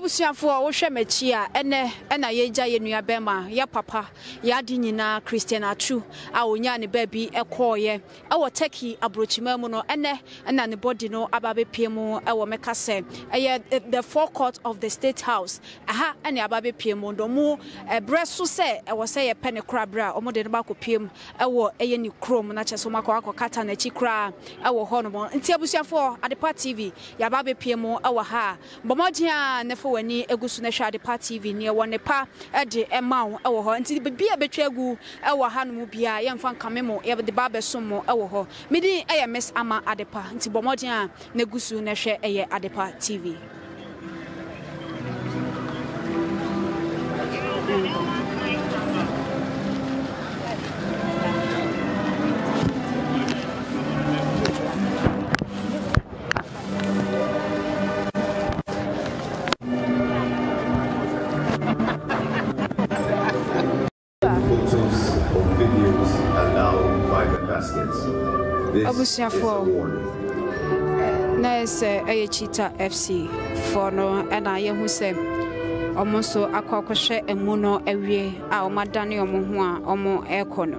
Abusuafoɔ a wohwɛ m'akyi a ɛnnɛ na yɛagya yɛn nua bɛrima, yɛn papa, yɛn ade nyinaa, Christian Atsu a ɔnyaa ne baabi kɔeɛ wɔ Turkey aburokyimaa mu no, ɛnnɛ na ne body no aba abɛpue mu wɔ me kasɛ ɛyɛ the fore court of the State House. Ɛha na aba abɛpue mu na wɔn brɛ so sɛ ɛwɔ sɛ yɛpɛ no kora berɛ a wɔde no ba akɔpue mu wɔ ɛyɛ ne kurom na kyɛ sɛ wɔakɔ akɔ kata n'akyi koraa wɔ hɔ nom. Nti abusuafoɔ, Adepa TV, yɛaba abɛpue mu wɔ ha a. Bɔ mmɔden ara na fa w'ani gu so na hwɛ Adepa TV. Nea ɛwɔ nnepa de ma wo wɔ hɔ, enti biribi a ebetwa agu wɔ hanom biara, yɛmfa nkame mo, yɛde ba abɛsom mo wɔ hɔ. Me din yɛ Miss Ama Adepa, enti bɔ mmɔden ara na gu so na hwɛ ɛyɛ Adepa TV. Abusuafoɔ, na yɛ sɛ ɛyɛ Cheetah FC foɔ no ɛna yɛhu sɛ wɔn nso akɔ akɔhwɛ ɛmu no awie a wɔn adane wɔn ho a wɔn ɛrekɔ no.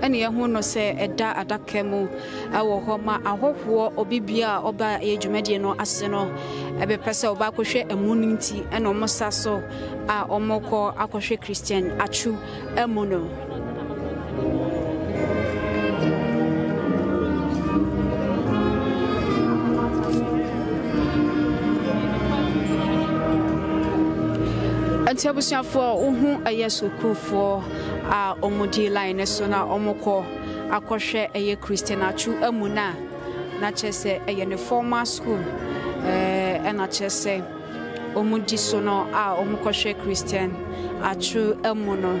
na yɛahu no sɛ ɛda adaka mu wɔ hɔ ma ahɔhoɔ obi bia a ɔba yɛ dwumadie no ase no bɛpɛ sɛ ɔba akɔhwɛ amu no nti ɛna ɔmo sa so a ɔmo kɔ akɔhwɛ Christian atwu amu no. nti abusuafoɔ wohu ɛyɛ sukuufoɔ a wɔdi line no so na wɔkɔ akɔhwɛ ɛyɛ Christian Atsu amu no a na kyerɛ sɛ ɛyɛ ne formal school ɛna kyerɛ sɛ wɔdi so no a wɔkɔhwɛ Christian Atsu amu no.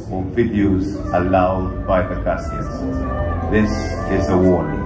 videos allowed by the Cassius. This is a warning.